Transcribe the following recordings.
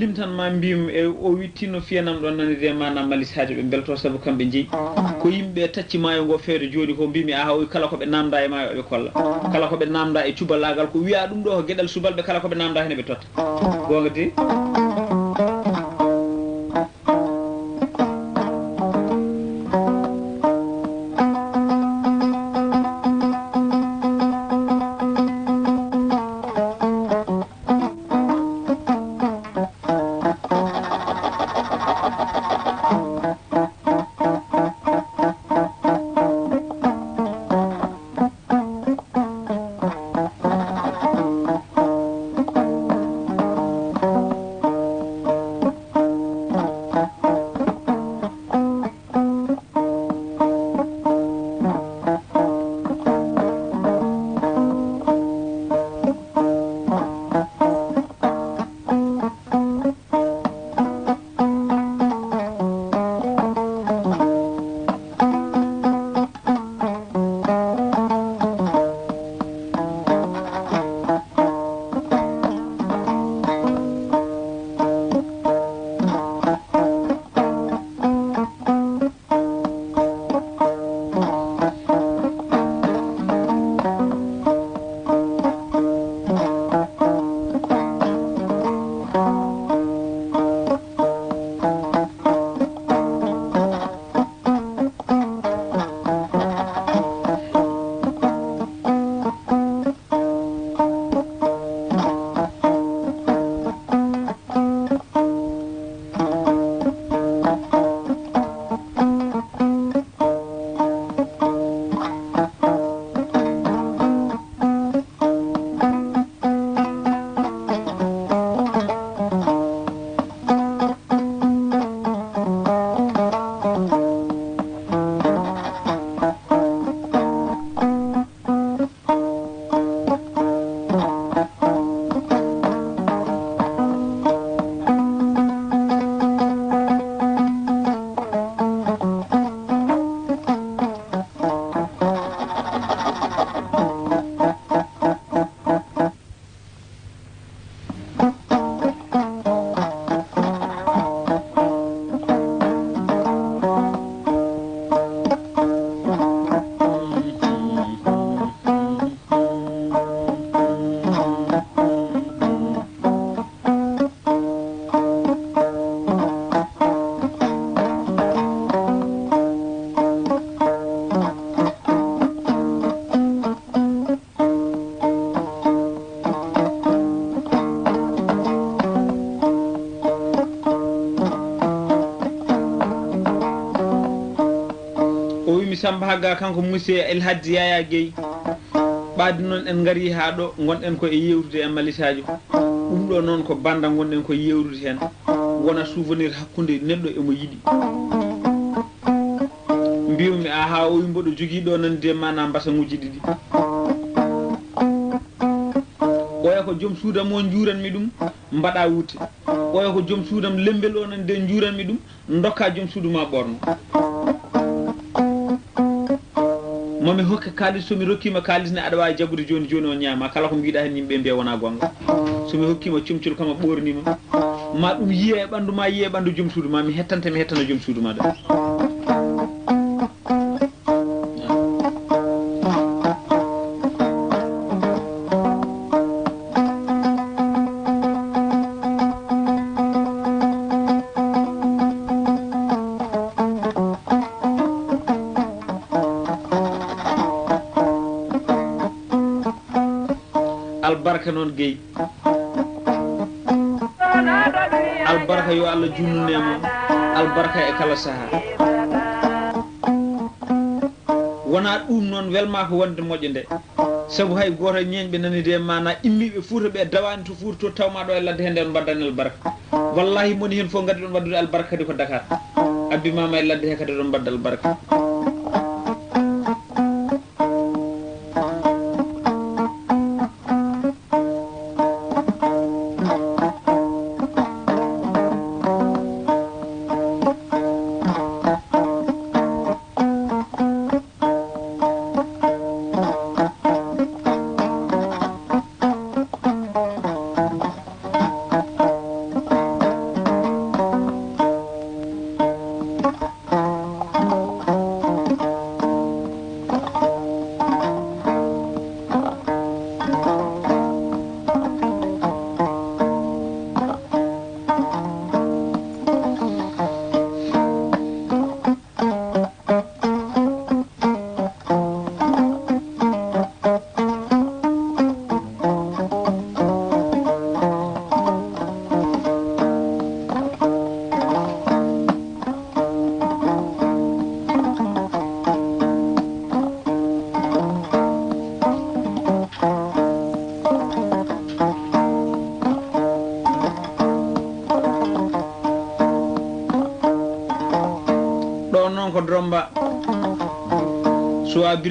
gollimi ma mbimi e o wittino fiyanam ɗon nanide manam malis ɓe belto saabu kamɓe jeeyi ah. ko yimɓe tacci maayo ngo feere jooni ko mbimi aha o kala koɓe namda e maayo oɓe kolla. Ah. Kala koɓe namda e cuballagal ko wiya ɗum ɗo ko gueɗal subalɓe kala koɓe namda hen eɓe totta. Ah. Gonga de hagga kanko monsieur el haddi yaya gueyi ɓaadi noon en ngari haa ɗo gonɗen koye yewtude e, e malisaaji ɗum ɗo noon ko banda gonɗen koye yewrude heen wona souvenir hakkunde neɗɗo emo yiɗi. Mbimami a haa o yimboɗo jogii ɗo nan de mana mbasaŋuji ɗiɗi. Ɓoya ko joom suudam o juuranmi ɗum mbaɗa wutte ɓoya ko joom suudam lembel o nan de juuranmi ɗum dokka joom suudu ma ɓorno. Momi hokka kalis somi rokkima kaalis ne aɗa wawi jaggude joni joni on ñama kala ko mbiɗa hen yimɓe mbiya wona gonga somi hokkima cumcol kama ɓornima ma. Ɗum yiiye e ɓandu ma yiiye e ɓandu joom suudu ma. Mi hettanta mi hettana joom suudu ma ɗum albarka noon gueyi albarka yo allah junnunemo albarka e kala saaha wona ɗum noon welma ko wonde moƴƴo nde. Saabu hay goto ñeñɓe nanide mana immiɓe fuuta ɓe dawani to fuuta to tawma ɗo e ladde hen nden mbaddani albarka wallahi moni hen foof gaddi ɗon waddude albarka kadi ko dakar. Abbimama e ladde he kadi ɗon mbadda albarka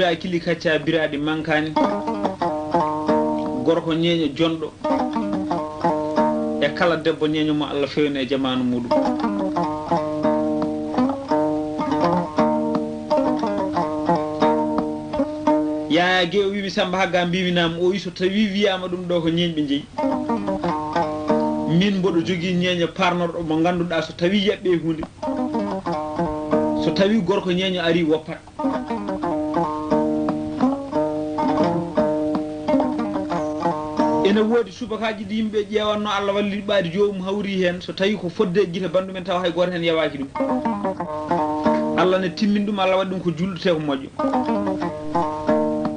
so a bira kili kacca biraɗi mankani gorko ñeeño jonɗo. E kala debbo ñeeño mo allah fewni e jamanu muɗum. Yaya ge o wimi samba hagga mbiminama o wi so tawi wiyama ɗum ɗo ko ñeñɓe jeeyi min mboɗo jogui ñeeño parnorɗo mo ganduɗa so tawi yaɓɓe hunde so tawi gorko ñeeño ari woppat ene woodi subakaji ɗi yimɓe ƴeewanno allah walli ɓaadi joomum hawri heen so tawi ko fodde e gita bandu men taw hay goto heen yawaki ɗum. Allah ne timmin ɗum allah waɗi ɗum ko jullete ko moƴƴo.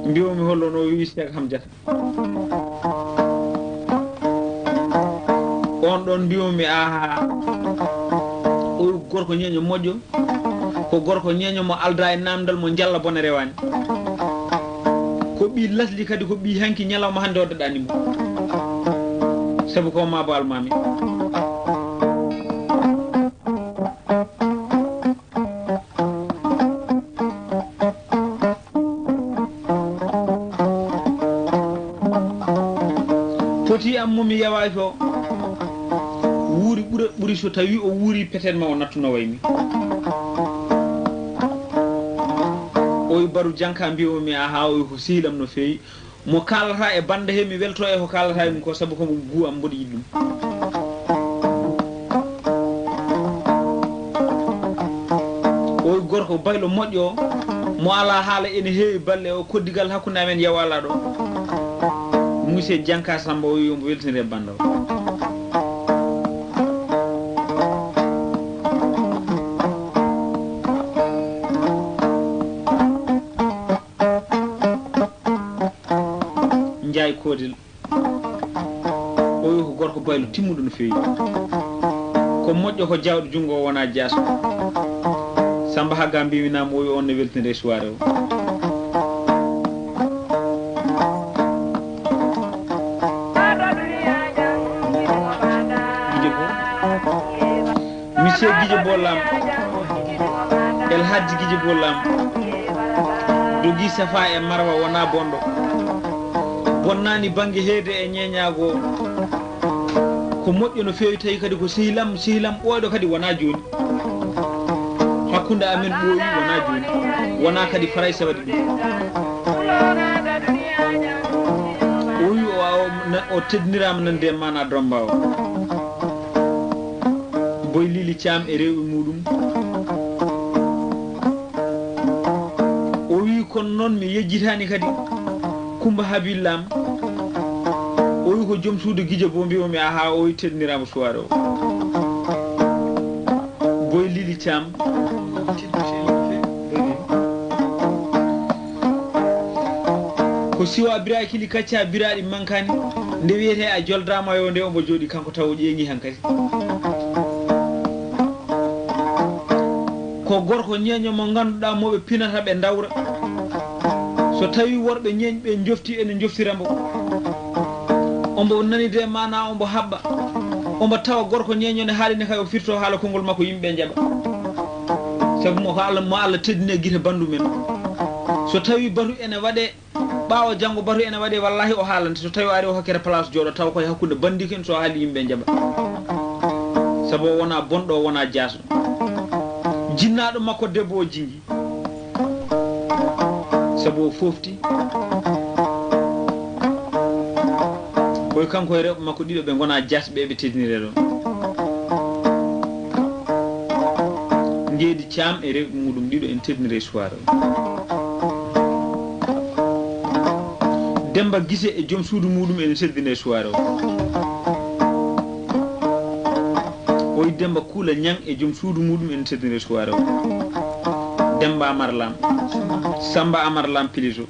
Mbiwomi hollono wi seeka ham jata on ɗon mbiwomi aha o gorko ñeño moƴƴo ko gorko ñeño mo alda e namdal mo jalla bone rewani ɓi lasli kadi ko ɓi hanki ñalawma hande oddoɗanimo saabu ko ma bo almami foti ammumi yawaki o wuuri ɓura ɓuuri so tawi o wuuri peten ma o nattuno waymi baru janka mbiyomi a ha ko sihlam no fewi mo kalata e bande he mi welto e ko kalata ɗum e ko saabu komo guu am mboɗo yiɗi ɗum. O gorko baylo moƴƴo o mo ala haala ene heewi balle o koddigal hakkude amen yawala ɗo. Monsieur janka samba o yo mbo weltinire e bande o. jaay koodel. O wi ko gorko baylo timmuɗo no feewi. Ko moƴƴo ko jawɗo junngo o wona jaaso. Samba hagga mbiminama o wi on no weltinde e soirée o. Monsieur guidio bollam el hajji guidio bollam jogii safa e marwa wona bonɗo. bonnani banggue heede e ñeñago ko moƴƴo no fewi tawi kadi ko sihlam sihlam ɓooyɗo kadi wona joni hakkude amen ɓooyi wona joni wona kadi faraysa waɗi ɗum. O wi o wawa o teddinirama nande mana domba o. Boy lili caam e rewɓe muɗum. O wi kono noon mi yejjitani kadi. coumba habillam. O wi ko joom suudu guijo bo mbimomi aha o wi teddinirama suware o. Boy lili cam ko siwa birakili kacca biraɗi mankani nde wiyete a joldama yo nde omo jooɗi kanko taw o ƴeeŋi han kadi. Ko gorko ñeño mo ganduɗa moɓe pinata ɓe dawra so tawi worɓe ñeeñɓe jofti ene joftiramo ombo nanide mana ombo haɓɓa ombo tawa gorko ñeñone haalini kay o firto haala konngol makko yimɓe jaɓa saabu mo ko allah mo allah teddine guite bandu men. So tawi batu ene waɗe ɓawa janggo batu ene waɗe wallahi o haalante. So tawi o ari o hokkere place jooɗo taw koye hakkude bandike en so haali yimɓe jaɓa saabu o wona bonɗo o wona jasɗo jinnaɗo makko debbo o jingi. sabu o fofti. Koye kanko e rewɓe makko ɗiɗo ɓe gona jasɓe ɓe tedinire ɗon njeedi caam e rewɓe muɗum ɗiɗo en tedinire suwara o. Demba guise e joom suudu muɗum ene teddine suwara o. Oyi demba kuula ñang e joom suudu muɗum ene teddine suwara o. Demba Amarlam Samba Amarlam Pilijo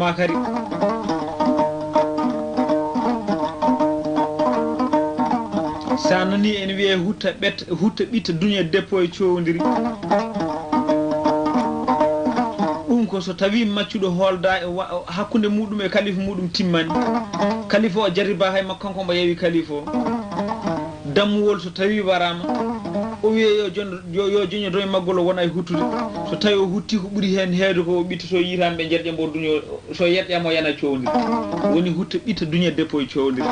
makari sa nani ene wiye hutta ɓetta hutta ɓitta duña déppo e cowodiri ɗum ko so tawi maccuɗo holda e hakkude muɗum e kalifa muɗum timmani kalifa o jariba hay makko kanko mbo yewi kalifa o dammuwol so tawi warama o wiye yo jondo yo joñodo e maggol o wona e huttude so tawi o hutti ko ɓuuri hen heede ko o ɓittoto yitamɓe jerƴe mbo duño so yerƴamo yana cowdiri woni hutta ɓitta duña deppo e cowdiri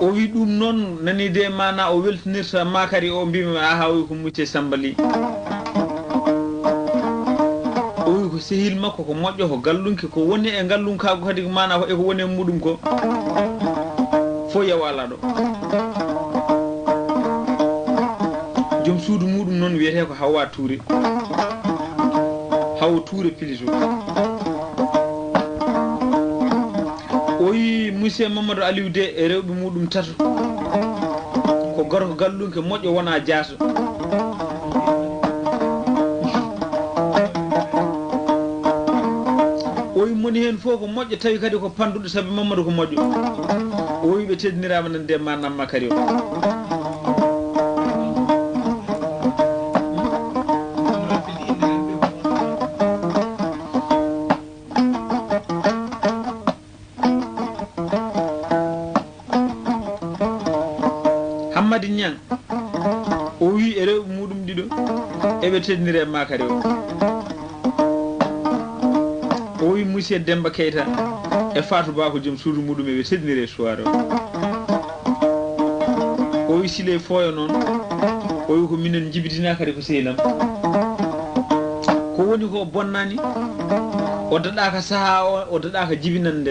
o wi ɗum noon nani de mana o weltinirta makari o mbimi a hawi ko mucce sambali o wi ko sehil makko ko moƴƴo ko gallunki ko woni e gallunkago kadi mana eko woni e muɗum ko fo yawala ɗo. Suudu muɗum noon wiyete ko hawa touré hawo touré piliso o wi monsieur mamadou aliou de e rewɓe muɗum tato ko gorko gallunke moƴƴo wona jaato o wi moni hen fof ko moƴƴo tawi kadi ko panduɗo saabi mamadou ko moƴƴo. O wi ɓe teddinirama nande manam makari o. eɓe teddiri e ma kadi o. O wi monsieur demba keyta e fatou ba ko joom suudu muɗum eɓe teddiri e suware o. O wi sile fooyo noon o wi ko minen jibitina kadi ko sehilam ko woni ko bonnani o daɗaka saaha o o daɗaka jibinan nde.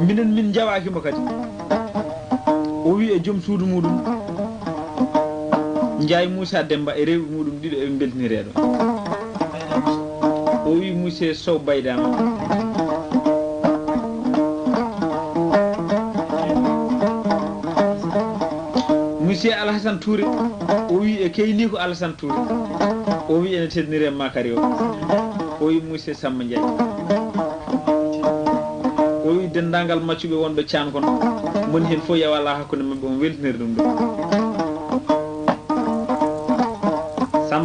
Minen min jawakimo kadi. O wi e joom suudu muɗum jaayi moussa demba e rewɓe muɗum ɗiɗo eɓe beltinire ɗo o wi monsieur sow baydama. Monsieur alhassane touré o wi e keyni ko alhassane touré. O wi ene tednire makari o. O wi monsieur samba ndiaye. O wi dendagal maccuɓe wonɓe can moni hen fof yawala hakkude mabɓe on weltinir ɗum ɗo.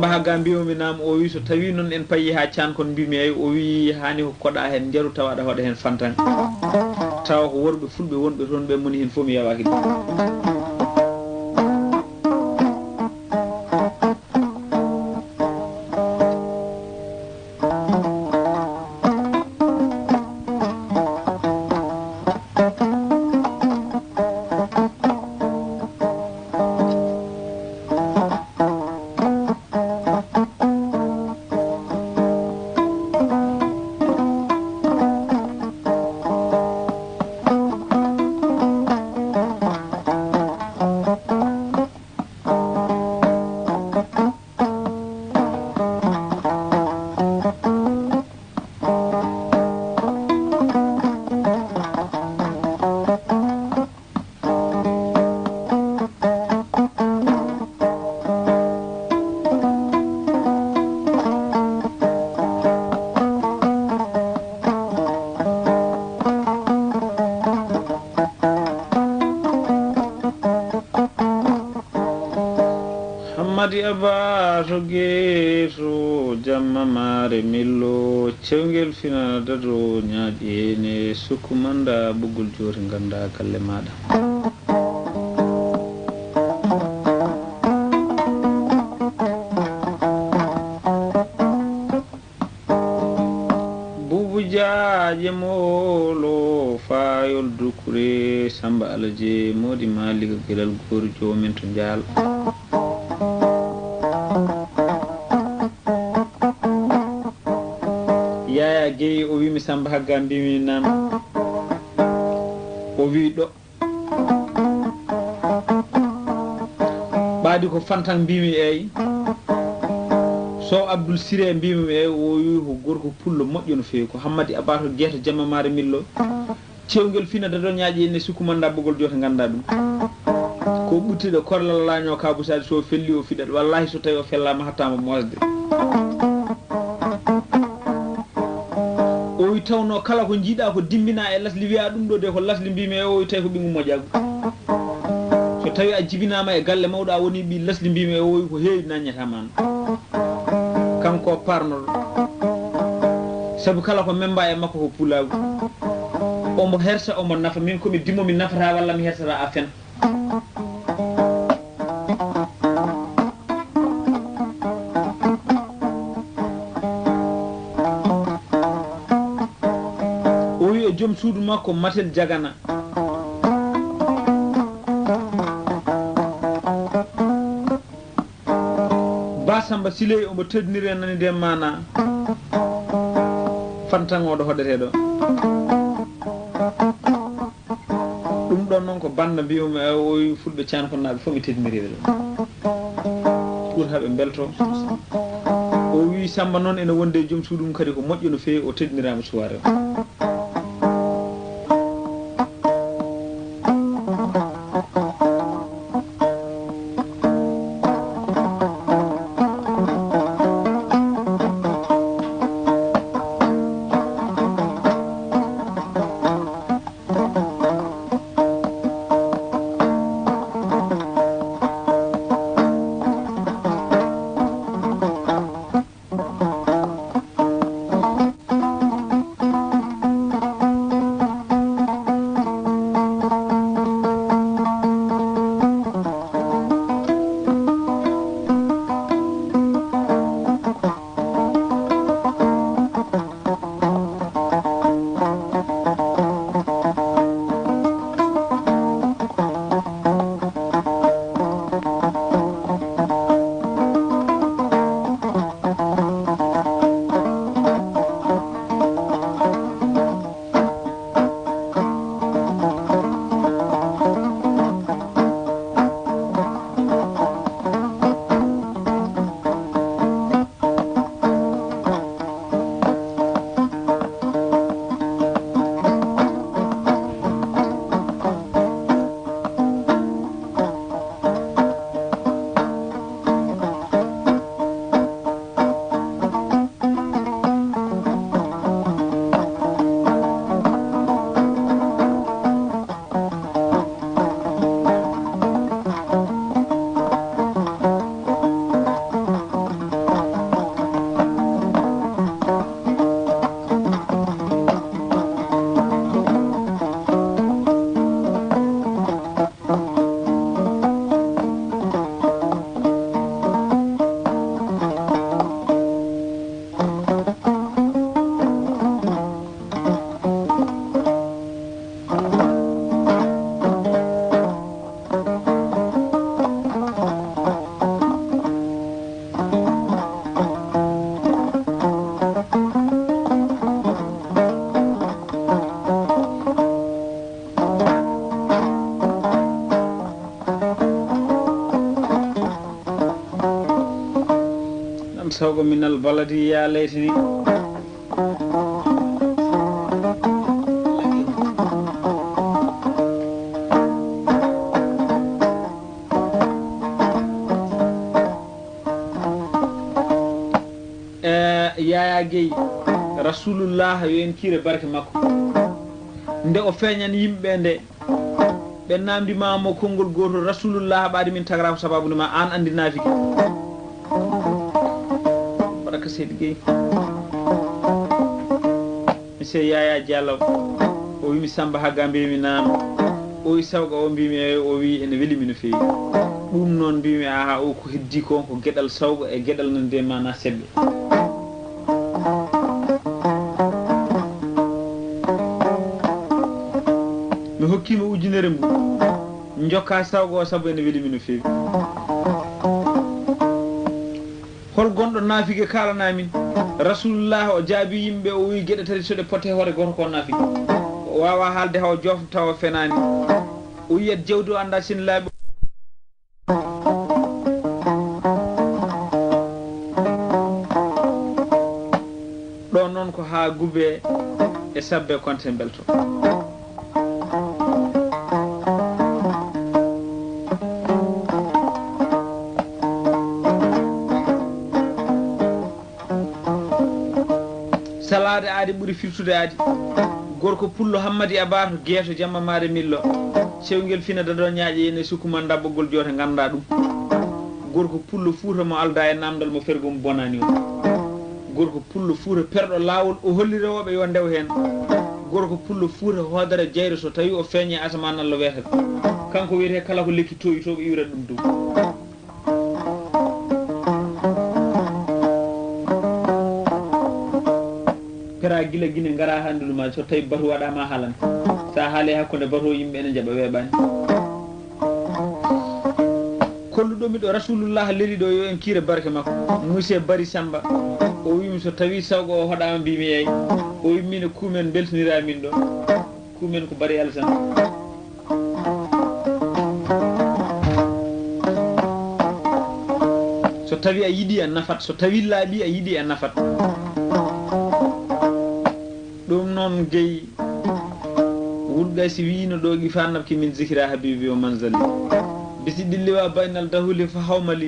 mbaha ga mbiyomi nam o wi so tawi noon en payi ha can kon mbimi ay o wi hani ko koɗa hen jaru tawa aɗa hoɗa hen fantan. Tawa ko worɓe fulɓe wonɓe toon ɓe moni hen fof mi yawaki. ɗum to geeto jamma maare millo cewgel finada do ñaaƴeene sukkumanda ɓoggol joori ganda galle maɗa buubujaaje moolo faayol dukkure samba alaje modi maliga gelal gori jomin to jaal hagga mbimi nan o wi ɗo. Ɓaadi ko fantan mbimi eyi sow abdoul siré mbimi eyi o wi ko gorko pullo moƴƴo no fewi ko hammadi abato jeeto jamma mare millo. Cewgel fina ɗon ñaaƴi enne sukkumanda ɓogol jota ganda ɗum. Ko ɓuttiɗo korlal laño kabusaji so felli o fiɗat. Wallahi so tawi o fellama hattama mosde wi tawno kala ko jiiɗa ko dimbina e lasli wiya ɗum ɗo de ko lasli mbimi e o wi tawi ko ɓingu moƴƴagu so tawi a jibinama e galle mawɗo a woni ɓi lasli mbimi o wi ko heewi naññataman kanko parnoɗo saabu kala ko memba e makko ko puulagu omo hersa omo nafa. Min komi dimo mi nafata walla mi hersata a fen. borom suudu makko matel jagana. Basamba siley omo teddiniri en nani nde mana fantangoɗo hoɗeteɗo ɗum ɗon noon ko banda mbiyumi oy fulɓe cankonnaɓe fof mi teddiniriɓe ɗo. Ɓuur haɓe belto o wi samba noon ene wonde e joom suuɗum kadi ko moƴƴo no fewi o teddinirama suware o. ballati ya laytini eh, yaya gueyi rasulullah yo en kiire barke makko. Nde o feeñan yimɓe nde ɓe namdimamo konngol gotol rasulullah ɓaadi min tagara ko sababude ma an andi naafiki seydi gueyi monsieur yaya diallo o wimi samba hagga mbimi naam. O wi sawga o mbimi eyi o wi ene welimi no fewi ɗum noon mbimi aha o ko heddi ko ko gueɗal sawga e gueɗal no nde mana seɓɓe mi hokkima ujunere mbu jokka sawgo o saabu ene welimi no fewi naafiki kalana min rasulullah o jaabi yimɓe o wi gueɗe tati soɗe potte e hoore goto ko naafi wawa haalde haw o jofta tawa fenani. O yiyat jawdi o anda sin laaɓi ɗo noon ko ha gube e sabbe e konte belto firtudaade ɓuri firtudaadi gorko pullo hammadi abato geeto jamma maade millo. Sewgel fina daɗo ñaaƴe ene sukkuman dabbogol joote ngannda ɗum. Gorko pullo fuuta mo alda e namdal mo fergo mo bonani o. Gorko pullo fuuta perɗo laawol o hollirooɓe yo ndew heen. Gorko pullo fuuta hoodere jeyre so tawi o feeñe asamanallo wiyete kanko wiyete kala ko lekki toyitoɓe iwrat ɗum dow. ngara handundu ma so tawi batu waɗama haalan sa haale hakkude batu yimɓe ene jaɓa weeɓani kolluɗomi ɗo rasulullah leli ɗo yo en kiire barke makko. Monsieur bari samba. O wimi so tawi sawgo o hoɗama mbimi yeyi o wimmino kuumen beltoniramin ɗo. Kumen ko bari alsana so tawi a yiiɗi a nafat so tawi laaɓi a yiiɗi a nafat. ɗum noon geyi wulgay si wiino ɗo gi fannab min zikira habibi o manzali. Bisi ɗilliwa baynal dahuli fa hawmali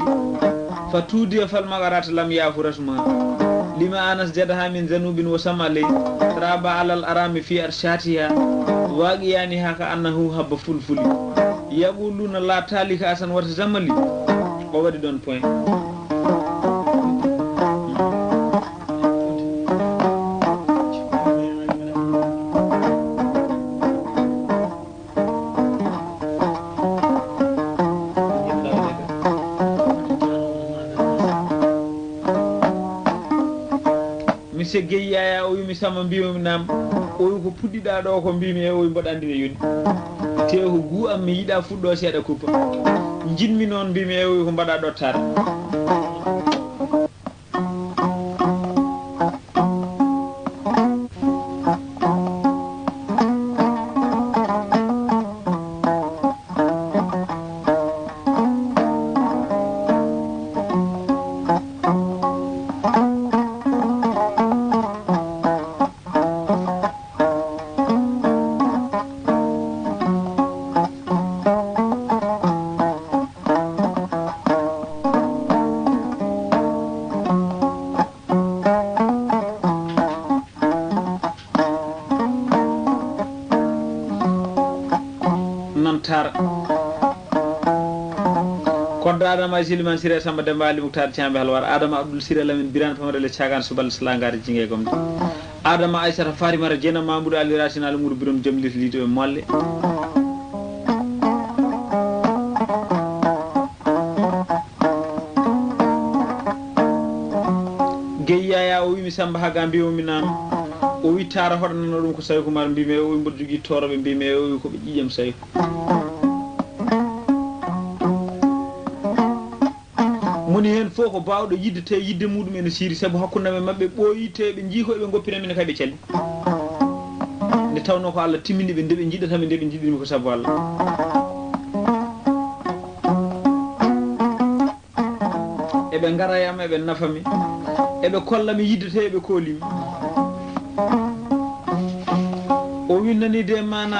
fa tuudiya falmagarata lam yafuratuma lima anas jadaha min zanubin wo sama ley raba alal arami fi arshatiha waqiyani ha ka annahu habba fulfuli. Yaquluna la talika asan wata zamali o waɗi ɗon point. seggeyi yaya o wimi samba mbimami nam o wi ko puɗɗiɗa ɗo ko mbimi e o wi mbaɗa andine yoni. Te ko gu am mi yiiɗa fuɗɗo seeɗa kuppa. Jinmi noon mbimi e o wi ko mbaɗa ɗottade silman siré samba demba ali mouktade thiambe halwar adama abdoul siré lamin birane pamarele cagan subal slagade jingue gomde. Adama aissata farimara diena mamoudou ali racine ali moudou birom joom lit liɗo e molle gueyi yaya o wimi samba haga mbimomi nan o wi tara hoɗanano ɗum ko sawi koumar mbimi o wi mboɗo jogui toroɓe mbimi o wi koɓe ƴiƴam sawi ko ko baawɗo yidde te yidde muɗum ene siiri. Saabu hakkunde men maɓɓe ɓooyi te ɓe jiikoɓe goppina men kadi ɓe calli. Nde tawno ko allah timmini ɓe nde ɓe jiɗatami nde ɓe jiɗinimi ko saabu allah. Eɓe garayama eɓe nafami eɓe kollami yiddete eɓe koolimi. O winnani de mana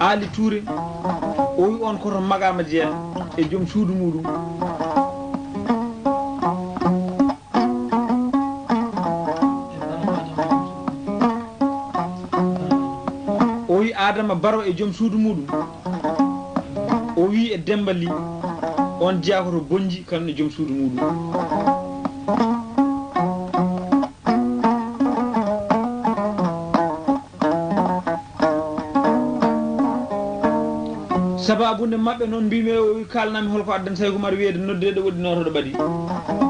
aali touré o wi on koto magama jeeya e joom suudu muɗum. adama baro e joom suudu muɗum o wi e demba li on jeeya koto bonji kanon e joom suudu muɗum. Sababude mabɓe noon mbimi e kalnami holko addanta tawi ko mara wiyede noddeɗo woɗɗinotoɗo ɓaɗi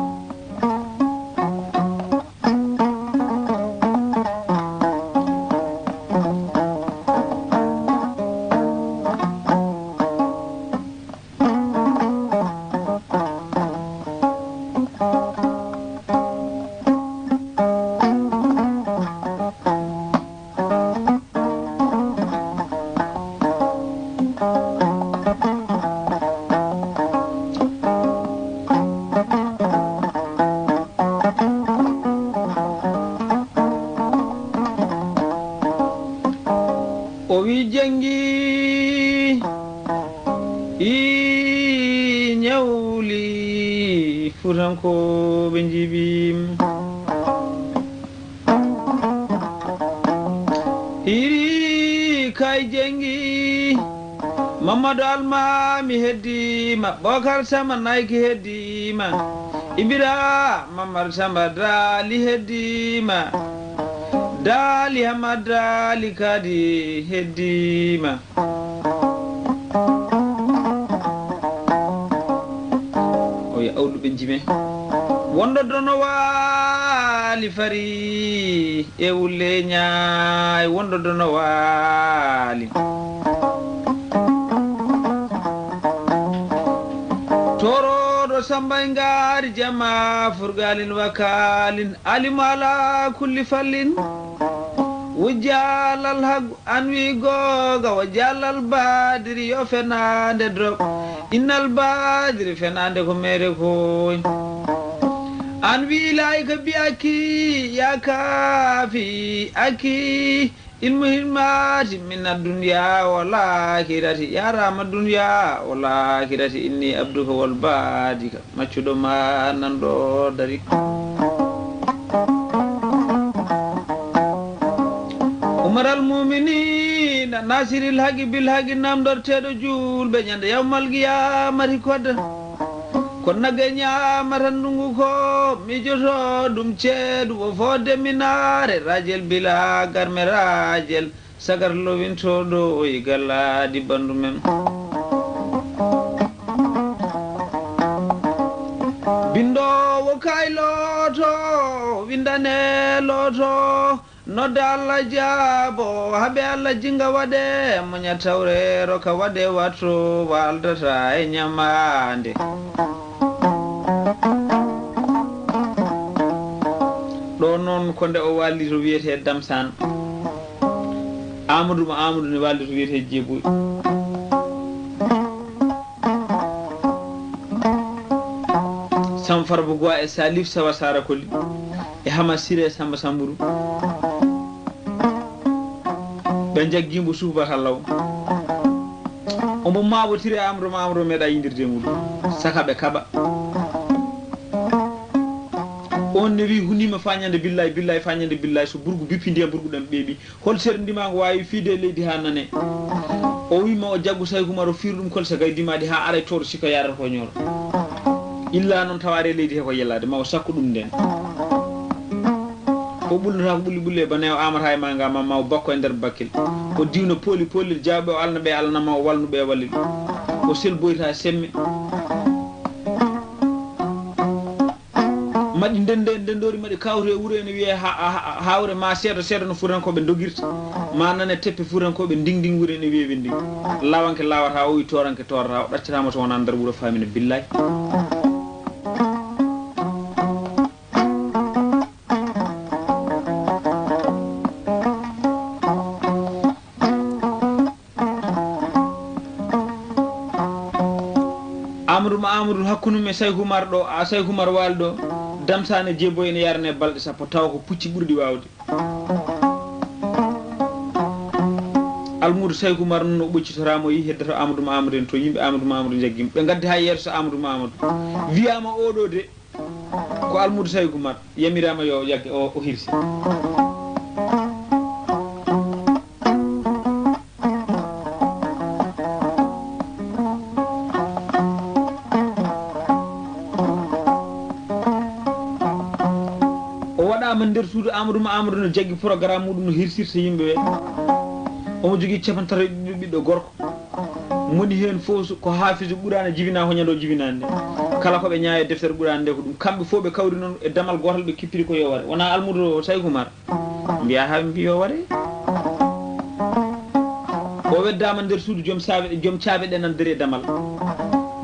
sama naiki hedima ibira mamar sama dali hedima dali hama dali kadi hedima oya ya, ɓe jime wondo dono wa fari e wulle wonder wondo dono وإنقار جمع فرقال وكال ألم على كل فل وجال الحق أنوي غوغا وجال البادر يو فناند درب إن البادر فناند كميركوين أنوي لايك بي أكي يا كافي أكي ilmu ilma di mina dunia wala kira di yara madunia wala kira ini abdu kawal badi macu doma nando dari umar al mumini nasiril hagi bil hagi nam dor cedo jul benyanda ya malgia marikwada konna geñamata ndungu ko mijoto ɗum ceedu o fodde minare rajel bila garme rajel sagar lowintoɗo o yigallaadi bandu men. Bindowo kay looto windane looto nodde allah jaabo haɓe allah jinga waɗe muñatawrero ka waɗe watto waldata e ñamande ɗo noon ko nde o walli to wiyete damsan. Amadou mo amadou ne walli to wiyete jeeboyi samfarbo goa e salif sawa sara koli e hama sire samba sambourou tan jaggimbo suubat hallaw omo maɓotiri amro ma amro meeɗa yindirde muɗum saka ɓe kaɓa. On ne wi hunima fañande billayi billayi fañande billayi so burgu bippi ndiyam burguɗam ɓeeɓi. Hol seeɗa ndimago wawi fiide leydi ha nane. O wima o jaggu saykumar kumaro firu ɗum kolsa gay dimaɗi ha aray toɗo siko yarata ko ñoro illa noon taware leydi he ko yellade ma o sakko ɗum nden. ko ɓullata ko ɓulli ɓulle bane o amata e ma nga ma ma o bakko e nder bakkil. Ko diwno pooli poolil jawɓe o alna alnaɓe alnama o walnuɓe wallil ɗum. O selboyta e semme. Maɗi ndende ndendori maɗi kawri e wuuro ene wiye hawre ma seeɗa seeɗa no furankoɓe dogirta. Ma nane teppe furankoɓe ndingding wuuro ene wiye ɓe nding lawanke lawata o wi toranke torata o ɗaccatama to wona nder wuuro famine billayi wimi saykou mar ɗo a saykou mar waali ɗo damsane jeebo ene yarane balɗe sappo taw ko pucci ɓurɗi wawde. Almudo saykou mar noon o ɓoccitorama o yi heddato amadou ma amadou en to yimɓe amadou ma amadou jaggima ɓe gaddi ha yeeso amadou ma amadou wiyama oɗo de ko almudo saykou mar yamirama yo jagge o hirsi. amadou no jaggi programme muɗum no hirsirta yimɓeɓe omo jogui capantata ɗiɗo ɓiɗɗo gorko. Moni hen fof ko haafise ɓurani jibina hoñande jibinani nde. Kala koɓe ñaawi e deftere ɓurani nde ko ɗum. Kamɓe fof ɓe kawri noon e damal gotal ɓe kippiri ko yo waɗe wona almudo tawi koumar mbiya ha mbi yo waɗe o weddama nder suudu joom saabe joom caabe ɗe nan deri e damal.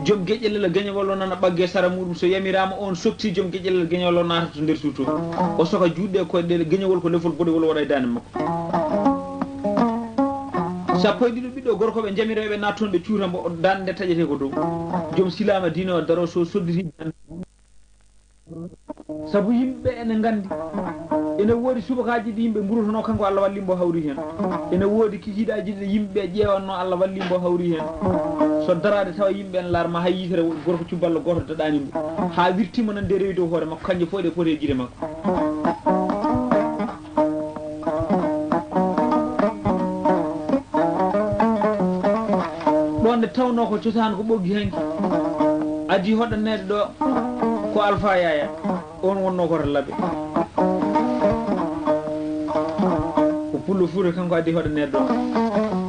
joom gueƴƴel gañowol o nana ɓagge e sara muɗum so yamirama on softi joom gueƴƴel gañowol o naata to nder suutu o soka juutɗe e koyeɗe gañowol ko lefol boɗewol waɗa e dande makko. Sappo e ɗiɗo ɓiɗɗo gorko ɓe jamiroɓe naat toon ɓe cuutambo dande nde taƴete ko dow. Joom silama diine o daro so sodditi sabu yimɓeɓe ene gandi ene woodi subakaji ɗi yimɓe mburutono kanko allah wallimbo hawri hen. Ene woodi kikiɗaji ɗi yimɓeɓe ƴewanno allah wallimbo hawri hen. so darade tawa yimɓe ne larma hay yitere gorko cuballo goto daɗani ndu ah. ha wirtima nan nde rewi dow hoore makko kanƴe fof ɗe poti e jiide makko. Ɗon nde tawno ko cotani ko ɓoggi hanki. Adi hoɗanede ɗo ko alpha yaya. On wonno koto laaɓe ko pullo fuure kanko adi hoɗanede ɗon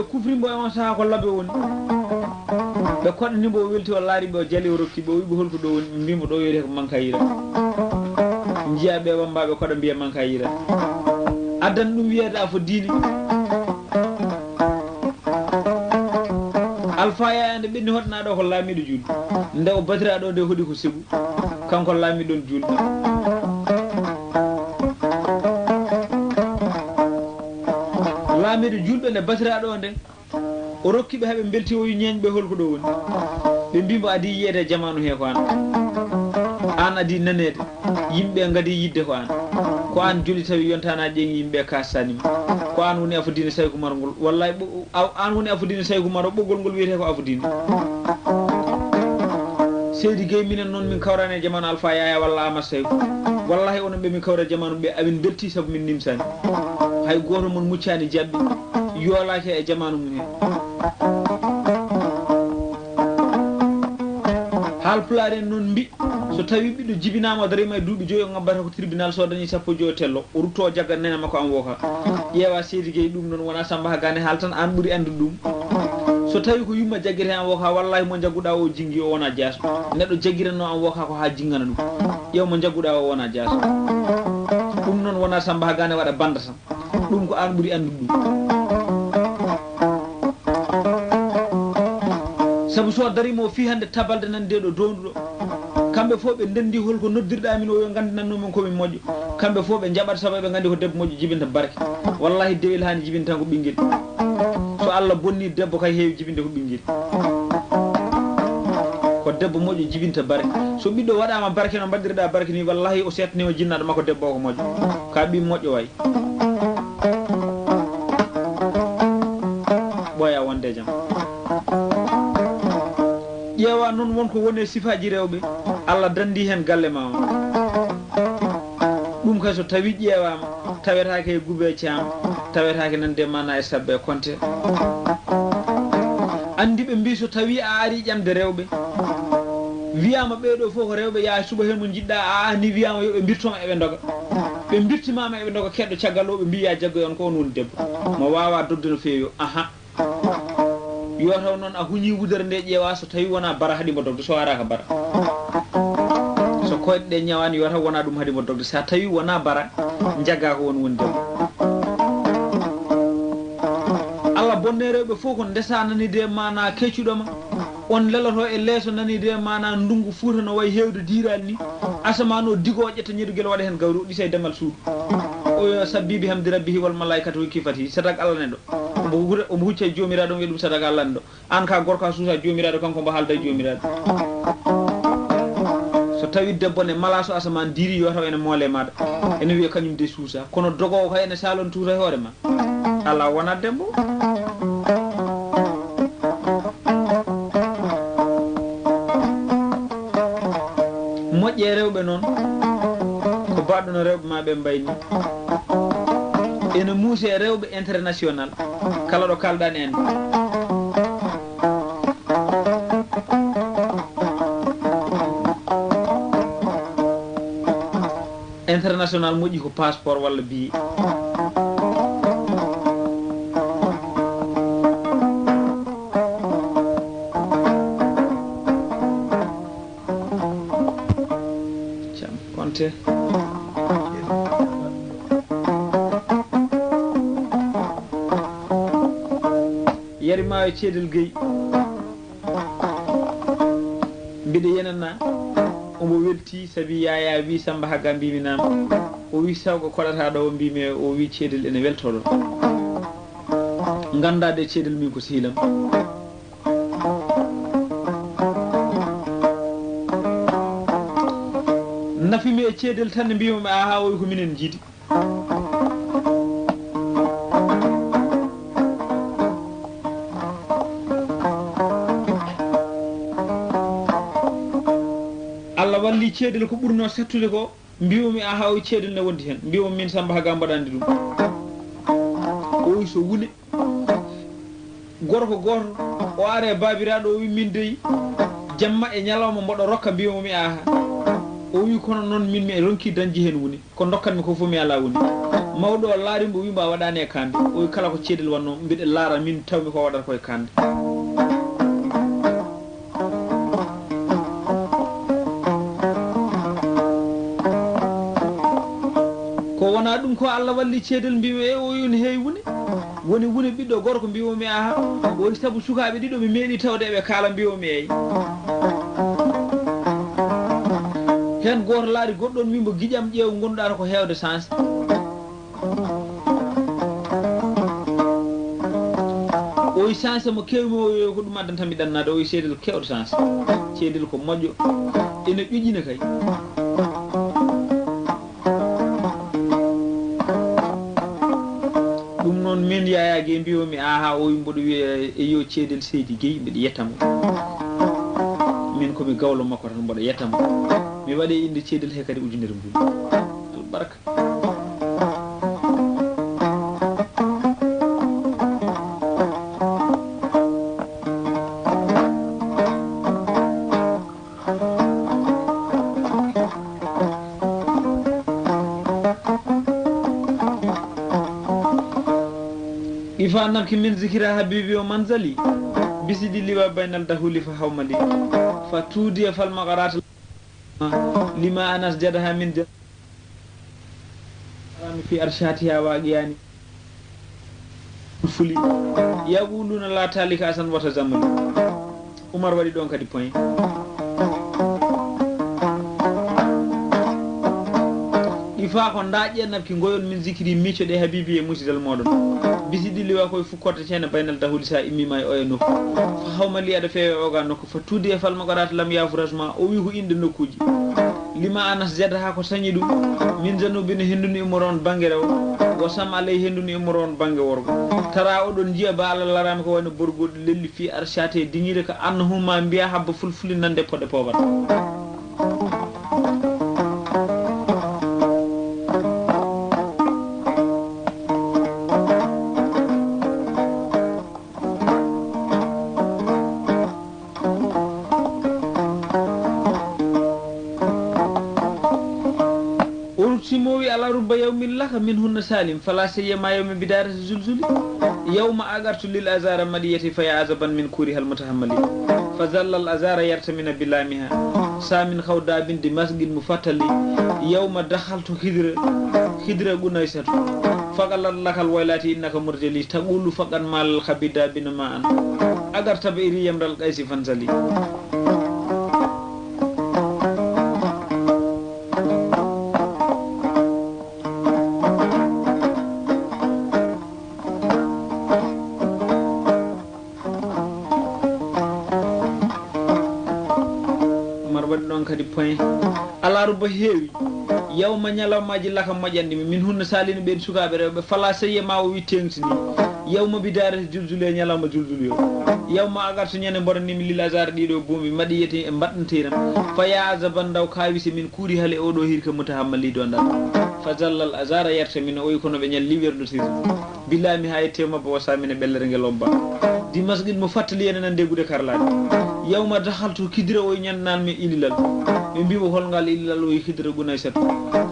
ɓe kufrimbo e on sahaa ko labbe woni. Ɓe koɗanimbo o welti o laariɓe o jali o rokkiɓe o wiɓe holko ɗo woni mbimo ɗo wiyete ko manka yira jiya ɓe wambaɓe koɗa mbiya manka yira addan ɗum wiyede a fo diini alpha yayande ɓenni hoɗana ko laamiɗo julɗo nde o batiraɗo nde hoɗi ko sibu kanko laamiɗon julɗo laamiɗo julɓe nde batiraɗo nde o rokkiɓe haɓe belti o ñeñɓe holko ɗo woni ɓe mbimo adi yiyede jamanu he ko an an adi nanede yimɓe gadi yidde ko an ko an joli tawi yontana ƴeŋi yimɓe kastanima ko an woni afodine saykumar ngol wallay an woni afodine saykumar o ɓoggol ngol wiyete ko afodine seydi gueye minen noon min kawrani e jamanu alpha yaya walla ama sayku wallahi onon ɓe min kawra jamanu ɓe amin belti saabu min nimsani hay goto mon muccani jaɓɓi yoolake e jamanu mumen. Haalpulaar en noon mbi so tawi ɓiɗɗo jibinama darima e duuɓi joyi o gabbata ko tribunal so dañi sappo e joyi tello. O rutto jaggat nene makko an woka ƴeewa seedi gueyi ɗum noon wona samba ha gane haal tan an ɓuuri andude ɗum. So tawi ko yumma jaggete an woka wallahi mo jagguɗa o jinggi o wona jaaso neɗɗo jaggiranno an woka ko ha jingana ɗum. Ƴeew mo jagguɗa o wona jaaso ɗum noon wona samba ha gane waɗa banda tan. Ɗum ko an ɓuuri andude ɗum. Saabu so darima o fi hande tabalde nan ndeɗo donduɗo kamɓe fof ɓe ndendi holko noddirɗa min o yo gandinannomin komin moƴƴo. Kamɓe fof ɓe jaɓat saabu gandi ko debbo moƴƴo jibinta barke. Wallahi dewel hani jibinta ko ɓinguel so allah bonni debbo kay heewi jibinde ko ɓinguel ko debbo moƴƴo jibinta barke. So ɓiɗɗo waɗama barke no mbaɗirɗa barke ni wallahi o settanima jinnaɗo makko debbo o ko moƴƴo. Ka ɓi moƴƴo way on wonko woni e sifaji rewɓe allah dandi hen galle ma o ɗum kay so tawi ƴeewama tawetake e gube caam tawetake nande mana e sabbe konte. Andi ɓe mbi so tawi a ari ƴamde rewɓe wiyama ɓeɗo fof ko rewɓe yaa suba hen mo jiɗɗa a ani wiyama yoɓe birtoma eɓe doga ɓe e birtimama eɓe doga keɗɗo caggal o ɓe mbiya jaggoy e on ko on woni debbo. Mo wawa dodde no feewi o ahan yo taw noon a huñi wudere nde ƴeewa so tawi wona bara haɗimo dogde so araka bara. So koyɗe ɗe ñawani yo taw wona ɗum haɗimo dogde. Sa tawi wona bara jagga ko won woni dogde allah bonne rewɓe fof ko ndesa nanide mana keccuɗoma on leloto e leeso nanide mana ndungu fuuta no wayi hewde diirani ni. Asamano digo ƴetta ñeɗugel waɗa hen gawri o ɗisa e demal suudu. o sabbibi hamdi rabbihi wal malaikatu kifati sadak allah neɗɗo omo hucca e jomiraɗo wiya ɗum sadak allah neɗɗo an ka gorko a suusa jomiraɗo kanko mbo haalda e jomiraɗo. So tawi debbo ne mala so asaman diri yo taw ene moole maɗa. Ene wiya kañum de suusa. Kono dogowo kay ene salon tuuta e hoore ma. Ala wona debbo. mbaɗɗo no rewɓe ma ɓe mbayni. Ene muusi e rewɓe international. Kala ɗo kalɗan en. International moƴƴi ko passeport walla billet. ceedel geyi mbiɗa yenana omo welti saabi yaya wi samba hagga mbimi nama o wi sawko koɗata ɗo o mbimi o wi ceedel ene weltoɗo. Gandade ceedel min ko sihilam nafimi e ceedel tan ne mbimami a ha oy ko minen jiidi. ko ɓurno settude ko mbiwmi a haw ceedel ne wondi hen. Mbiwmi min samba haga mbaɗandi ɗum. O so wune. Gorko gooto o are e babiraɗo o wi min deyi jamma e ñalawma mboɗo rokka mbiwmi aha o wi kono noon min mi e ronki dañji hen woni. Ko dokkatmi ko fof mi ala woni. Mawɗo o laari mbo wimba waɗani e kande. O wi kala ko ceedel wanno mbiɗa laara min tawmi ko waɗata koye kande. ɗum ko allah walli ceedel mbimi e o yoni heewi wune woni wune ɓiɗɗo gorko mbimomi aha. Woni saabu sukaɓe ɗiɗo mi meeɗi tawde eɓe kaala mbimomi eyi hen goto laari goɗɗon wimbo giƴam ƴeew gonɗano ko heewde sens oyi sens mo kewmi o ko ɗum addantami ɗannade oyi seedel kewɗo sens ceedel ko moƴƴo. Ene ƴuƴƴina kay. minen yaya gueye mbiyomi aha o mboɗo wiya eyo ceedel seydi gueyi mbiɗa yettamo min komi gawlo makko tan mboɗo yettamo mi waɗe inde ceedel he kadi ujunere mbuli zikira habibi o manzali. Bisidi liwa baynal dahuli fa hawmali fa tuudiya falmakarat lima anas jadaha min jarami fi arshatiha waqiyani fuli. Yaquluna la talika asan wata zamani. Oumar waɗi ɗon kadi point ifa ko nda ƴeennam ki goyol min zikiri micco ɗe habibi e musidal moɗon. Bisiɗi liwa koye fukkorta ceene baynal dahuli sa immima e oye nokku. Fa hawma aɗa feewe oga nokku. Fa tuude e falma qaɗata lam yafurasma o wi ko inde nokkuji lima anas jadda ha ko sañi ɗum. Min janubino hennduni immoro e on bange rewo. Wo sam alay hennduni immoro e on bange worgo. Tara oɗon jiya ba allah larama ko wayno borgoɗo lelli fi arcate diñire ko annahuma mbiya habba fulfulinande poɗe pobat الله منهن سالم فلا سيما يوم بدارة الزلزل. يوم أغرت للأزار مليتي فيا عزبا من كورها المتحمل. فظل الأزار يرتمن بلامها. سامن خوداب بمسجد مفتل يوم دخلت خدر خدر قنيسة. فقال لك الويلات إنك مرجلي. تقول فقد مال الخبيدا بنما أن أغرت بإري يمر فانزلي. Alaruba heewi yawma ñalawmaji laka moƴanɗimi min hunde salino ɓen sukaɓe rewɓe fala seye ma o wi tengtini yawma bidarete juljuli e ñalawma juljuli o yawma agartu ñande mboɗanimi lil asar ɗiɗo buumi mbaɗi yeti e mbaɗantiram fa yaza bandaw kawisi min kuuri haale oɗo hirka mutahammali ɗo ndar fa zallal asara yerta min o wi kono ɓe ñal liwerɗotir billami ha yette mabba wasamine ɓellere ngel omba dimasguiɗ mo fattali ene nan degude karlade yawma dahaltu kidira o ñannanmi ililal ɓe mbimo holngal ililal o kidira gunay seto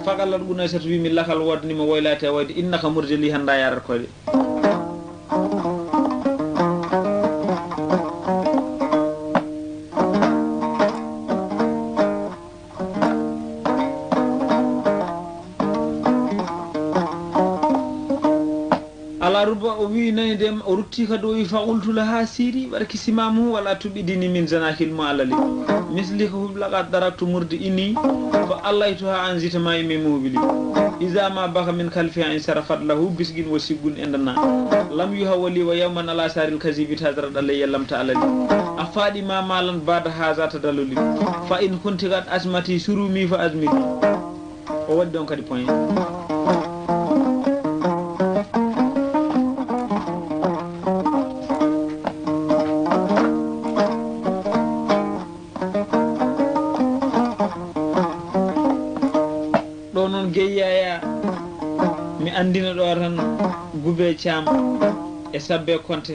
fakallat gunay seto wimi lakal wodnima woylate wayde innaka murjali hannda yarat koyɗe yetti kadi o wi fa qultulaha siri barki simamu wala tuɓidini min zanakil mo alali. Misli ko hublaka daraktu murde ini fa allaytuha an zitama e min mobili isa ma baka min kalfiha in sarafat lahu bisguin wo siggun e dana lam yuha wali wa yawman ala saril kasibi tasara ɗalla yellamta alali. A faaɗi ma malan bada ha zata daloli fa in kunti kad asmati surumi fa asmidi o waɗi ɗon kadi point. thiam e sabbe konte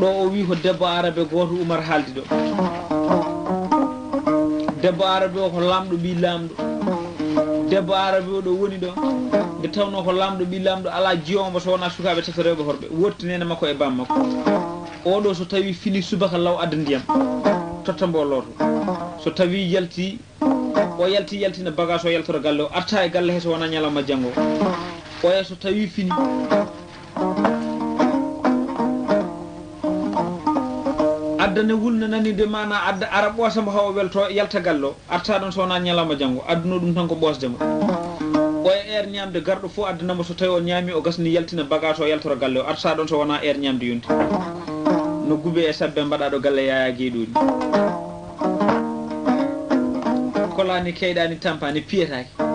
ɗo o wi ko debbo arabe goto oumar haaldi ɗo. Debbo arabe o ko lamɗo ɓi lamɗo. Debbo arabe o ɗo woni ɗo nde tawno ko lamɗo ɓi lamɗo ala jiyomo so wona sukaɓe tefto rewɓe horɓe wottinene makko e bam makko oɗo so tawi fini subaka law adda ndiyam totta mbo looto so tawi yalti o yalti yaltina bagage o yaltora galle o arta e galle he so wona ñalawma janggo oya so tawi fini. Addane wulna nanide mana adda ara ɓoosama hawa welto yalta gallo arta ɗon sowona ñalama janggo adduno ɗum tan ko ɓoosdemo oya air e ñamde garɗo fof addanamo so tawi o ñaami o gasni yaltina bagage o yaltoro galle o arta ɗon so wona air ñamde yonti. No gube e sabbe mbaɗaɗo galle yaya gueɗuɗi kolani keyɗani tampani piyetaki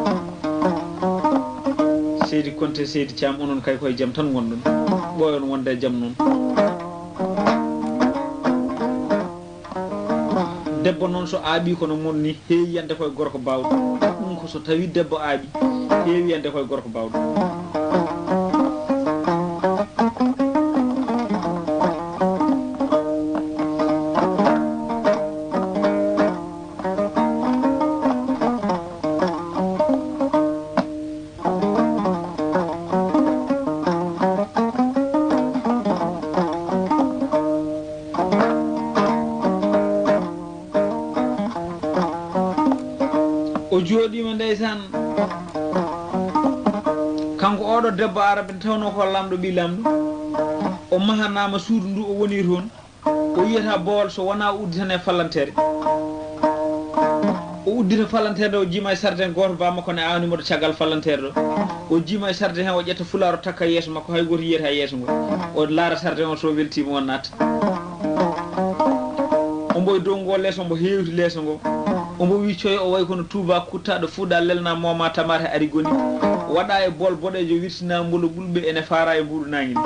seydi konté seydi thiam onon kay koye jaam tan gonɗon ɓoyon wonde e jaam noon debbo noon so aaɓi kono moon ni heewiyande koye gorko bawɗo ɗum ko so tawi debbo aaɓi heewiyande koye gorko bawɗo ndeysan kanko oɗo debbo arabe tawno ko lamɗo ɓi lamɗo. O mahanama suudu ndu o woni toon. O yiyata bool so wona uddi tan e fallantere o uddita fallantere o jiima e sardin goto bamakko ne awnimoɗo caggal fallantere ɗo. O jiima e sardin hen o ƴetta fularo takka e yeeso makko hay goto yiyata e yeeso ngo o laara sardin o so weltima on natta ombo e dow ngo leeso mbo hewti leeso ngo ombo wi coyo o way kono touba kuttaɗo fuuɗa lelna moma tamate ari goni waɗa e bol boɗejo wirtina mbolo ɓulɓe ene fara e mbuɗu nañil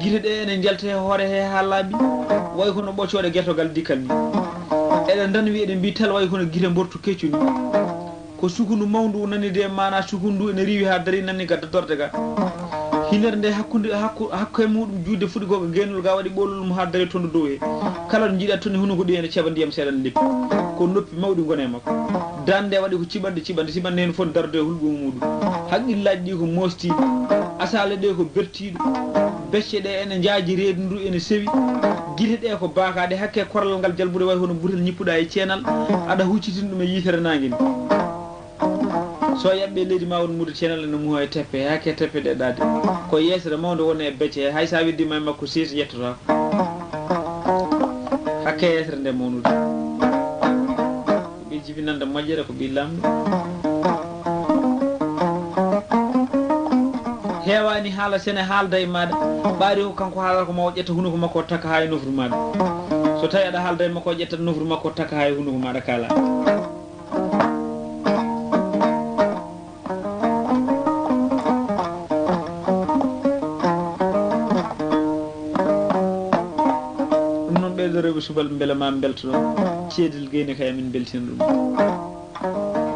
guite ɗe ene jalta e hoore he ha laaɓi way kono ɓoccoɗe guertogal dikkal ni. Eɗen dan wi eɗen mbi tal way kono guite bortu keccu ni. Ko sukundu mawdu nani de mana sukundu ene riwi ha dari nanni gadda dorde ga hinere nde hakkude hakkuhe muɗum juudde fuɗi koko genol ga waɗi ɓolol mum ha daari e. toon dow he kala ɗo jiiɗa toni hunuko ɗi ene ceeɓa ndiyam seeɗan leppi ko noppi mawɗi gone e makko. Dande waɗi ko ciɓande ciɓande ciɓande hen fof darde e hulɓo muɗum. Haqqillaji ɗi ko mostiɗi asale ɗe ko bertiɗo becce ɗe ene jaaji reedu ndu ene sewi. Guite ɗe ko baakaɗe hakke korlal ngal jalbude way hono butel ñippuɗa e ceenal. Aɗa huccitin ɗum e yitere nangue ni. so yaɓɓe leydi ma won muritien ceenal ene muho e teppe hake teppe ɗe ɗade ko yeesere mawde woni e becce hay sa widdima e makko siis yettotako hakke yeesere nde mawnude ko ɓi jibinande moƴƴere ko ɓi lamɗo. Hewani haala sene haalda e maɗa. Ɓaari ko kanko haalata ko ma o ƴetta hunuko makko o takka ha e nofuru maɗa. So tawi aɗa haalda e makko o ƴettat nofuru makko o takka ha e hunuko maɗa kala. subal beela ma belta ɗon ceedel geyni kay min beltina ɗum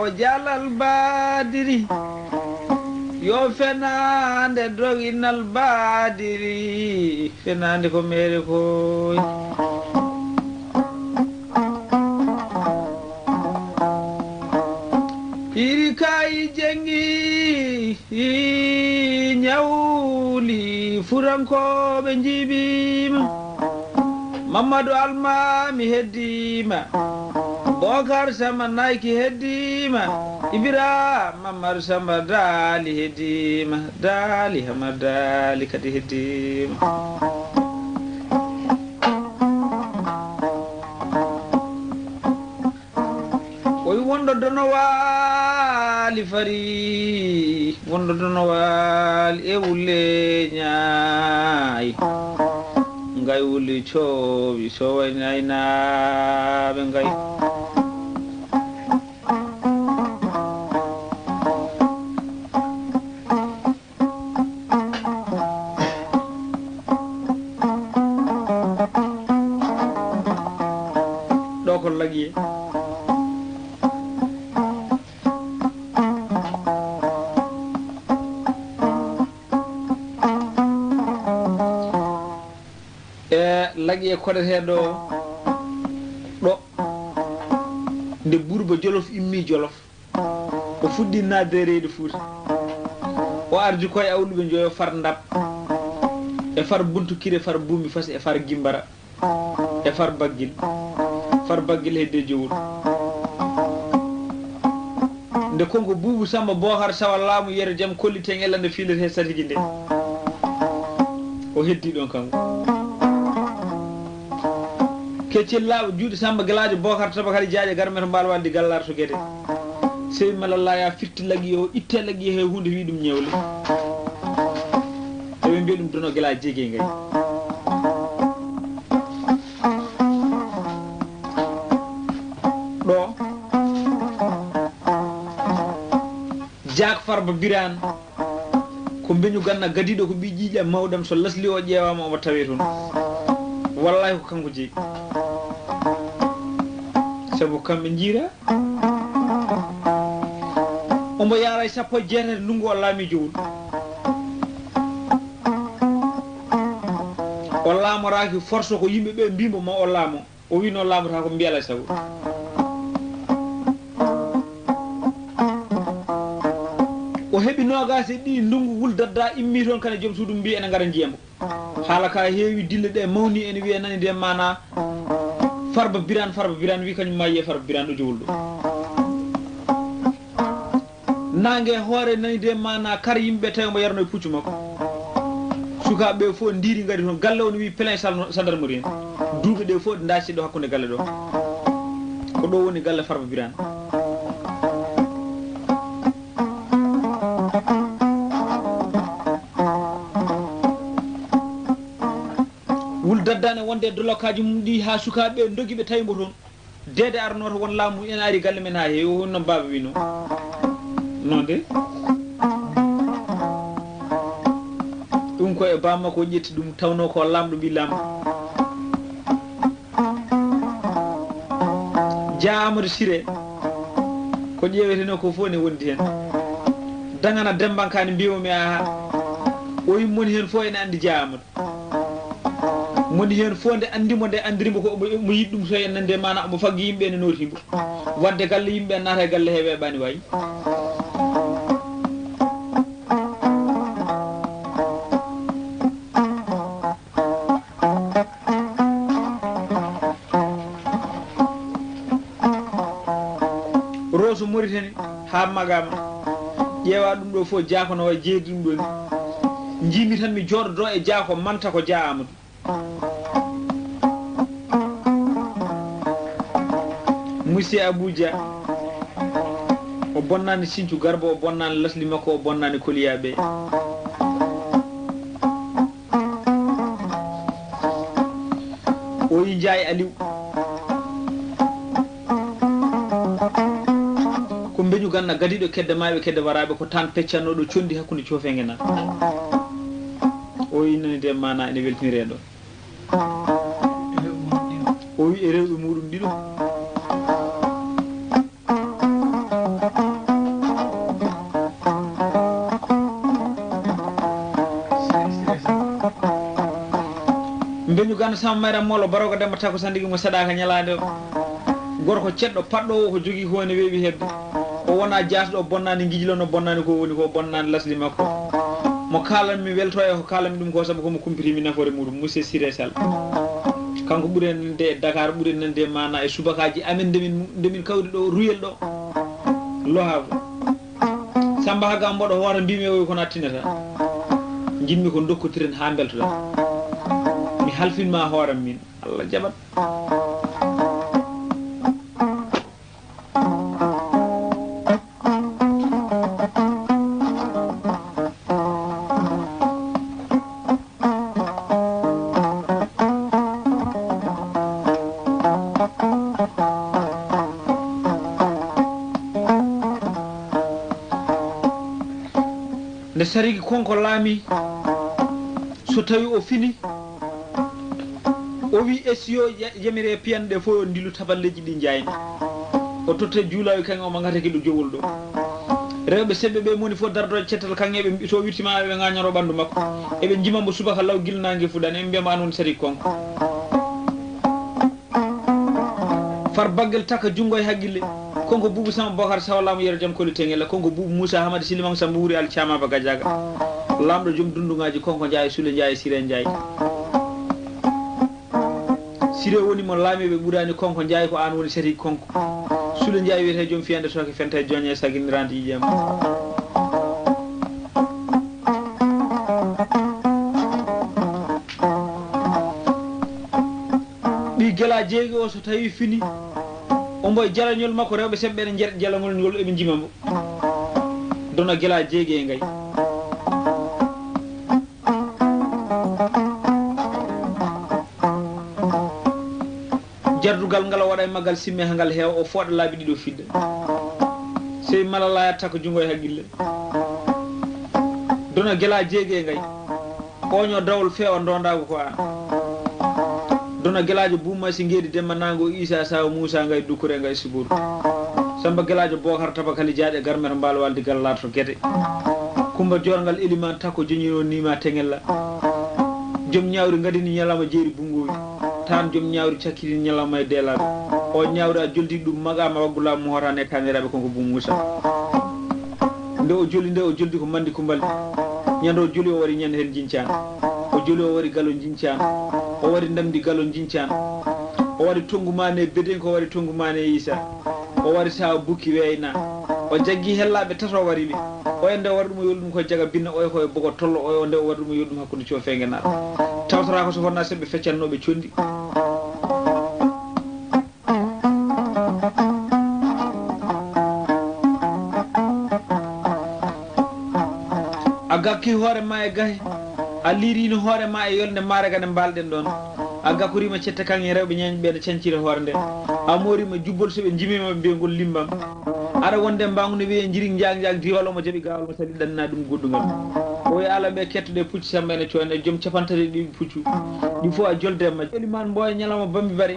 o jalal baadiri yo fenande doginal baadiri fenande ko mere koy. Iri kayi jengi ñawli furankoɓe jiibima mamadou alma mi heddima. bocar samba nayki heddima oh. ibrahim mamadou samba daali heddima daali hama daali kadi heddima oyi wonɗo dono waali fari. Wonɗo dono waali e wulle ñaayi ngay wulli coowi sowaynaynaɓe ngay ɗo ko lagie lagi e koɗeteɗo ɗo nde ɓurba jolof immi jolof. O fuɗɗi nadde reyde fuuta o ardi koye awɗuɓe joyo far ndab e far buntukire far bumi fas e far gimbara. E far baggil far baggil hedde jowol nde konko buubu samba bohar sawa laamu yere jaam kolliten ella nde filete satigi nde o heddi ɗon kanko keccillaɓe juuɗe samba guelajo bocar taba kadi jaaƴe garmete mbalwalde gallar to gueɗe sewi malallah ya firti lagui o itte lagui he hunde wi ɗum ñewle eɓe mbiya ɗum dono guela jeegui ngay farba birane ko beñu ganna gadiɗo ko mbi ƴiƴam mawɗam so lasli o ƴeewama omo tawe toon. Wallahi ko kanko jeeyi. Saabu kamɓe jiira omo yaara e sappo e jeetati ndungu o laami jowol o laamoraki force ko yimɓe ɓe mbimo ma o laamo o wino laamota ko mbiyala sago nogas e ɗi ndungu wuldadda immi toon kane joom suudu mbi ene ngara ndiyam. Oh. Haala ka heewi dille ɗe mawni ene wiya nani nde mana. Oh. Farba biran farba biran wi kañum ma yiye farba biran ɗo jowol ɗo. Oh. Nangue e hoore nani de mana kar yimɓe tawi mbo yarno e puccu makko. Sukaɓeɓe fof ndiri gadi toon galle o no wi plein gendarmerie en. Duuɓe ɗe fof ɗe daci ɗo hakkude galle ɗo. Ko ɗo woni galle farba biran. wonde e dolokaji mum ɗi ha sukaɓeɓe dogiɓe tawimo toon. Deede arnoto won laamu ene ari galle men ha heewi won noon baaba wino. Noon de? Ɗum koye e bammakko ƴetti ɗum tawno ko lamɗo ɓi lamɗo ja amadou siré ko ƴeweteno ko fof ne wondi hen. Dagana dembankani mbimomi aha o yimmoni hen fof ene andi ja amadou moni hen fof nde andimo nde andirimo ko mo yiɗi ɗum so henna nde mana omo faggi yimɓe ne notimo wadde galle yimɓe naata e galle heewe ɓani wayi. Roso moritani ha magama ƴeewa ɗum ɗo fof jaako no way jeydi ɗum ɗo ni. Jimi tan mi jooɗodo e jaako manta ko jaa amadou monsieur aboudia o bonnani sinthiou garba o bonnani lasli makko o bonnani koliyaɓe o yi jaay aliw ko beñu ganna gadiɗo kedde maɓe kedde waraɓe ko tan peccannoɗo condi hakkude coofegue na? O yinnani de mana ene weltinireɗon o wi e rewɓe muɗum ɗiɗo. Beñu ganda sama mayram molo baroga demba tako sandigi mo saɗaka ñalade o. Gorko ceɗɗo paɗɗo o ko jogui ko ne weeɓi hebde. O wona jasɗo o bonnani guijilono bonnani ko woni ko bonnani lasli makko. mo kalanmi welto e ko kalanmi ɗum ko saabu komo kumpitimi nafoore muɗum monsieur siré sall. Kanko ɓuuri en nande e dakar ɓuuri en nande mana e subakaji amen ndemin ndemin kawri ɗo ruyel ɗo. Lohavre samba haga mboɗo hoore mbimi e oy e ko nattinata. Jinmi ko dokkotiren ha beltoɗa mi halfinma hooram min allah jaɓat. Nde sarigi konko laami so tawi o fini o wi esio yamire piyanɗe fof yo ndilu taballeji ɗi jayni o totte juulawi kaŋe omo gatake ɗo jowol ɗo rewɓe seɓɓe ɓe moni fof dardoje cettal kaŋeɓe so wirtima ɓe gañoro ɓandu makko. Eɓe jimambo subaka law guilnangue fuɗani eɓe mbiyama an woni sari konko. Far baggel taka junggo e haqqille konko bubu sama bahar sawlam yer jam koli tengel konko bubu musa hamad silimang samburi al chama baga jaga lamdo jum dundungaji konko jaay sule jaay sire jaay sire woni mo be ɓurani konko jaay ko an woni sati konko sule jaay wiyete joom fiyande soke fente joñe randi jam. Di gela jeegi o so tawi fini. ombo e jalañol makko rewɓe semɓe ene jeeɗ jalagol ngol eɓe jima mbo dono gila jeegi e ngay jardugal ngal o waɗa e maggal simme ha ngal heewa o fooɗa laabi ɗiɗo fidda. Sey mala layatta ko jungo e haqqille dono gila jeegi e ngay oño dawol feewa ndondago ko an. dona gelajo buma si ngedi dem nango isa saw musa ngay dukure ngay subur. Samba gelajo bokar agar jaade garmer mbal waldi gallato gede kumba jorgal iliman tako joñino nima tengela. Jom nyawri ngadini nyalama jeri bungu. Tan jom nyawri chakiri nyalama e delaɓe o nyawri a dum maga ma wagula mo horane kameraɓe ko bum musa nde o joli ndo o joldi ko mandi kumbaldi ñande joli o wari ñande hen jinchan o joli o wari galo jinchan o waɗi ndamdi galo jincano o waɗi tongumane bedin ko waɗi tongumane yisa. O waɗi sawa bukki weyna. O jaggui hellaɓe tato wari o oye nde waɗi ɗum o yoli ɗum koye jaga binna oy koye bogo tollo oyo nde o waɗi ɗum o yoli ɗum hakkude coon fengenaɗo tawtata ko so wonna seɓe feccannoɓe condi. A gakki hoore ma e gahe a liirino hoore ma e yolde maarega nde mbalɗen ɗon. A gakorima cette kan e rewɓe ñañɓe ɓe ne cancira hoore nde. A morima jubbol soɓe jimimaɓe mbiya ngol limbam. Aɗa wonde mbagude wiye jiri jag jag diwaloma jooɓi gawalmo tali ɗanna ɗum goɗɗugal. O e ala mbe kettoɗe puccu samba ene coone joom capantati ɗiɓi puccu. Ɗum fof a jolde majje joliman mboya ñalawma bambi bare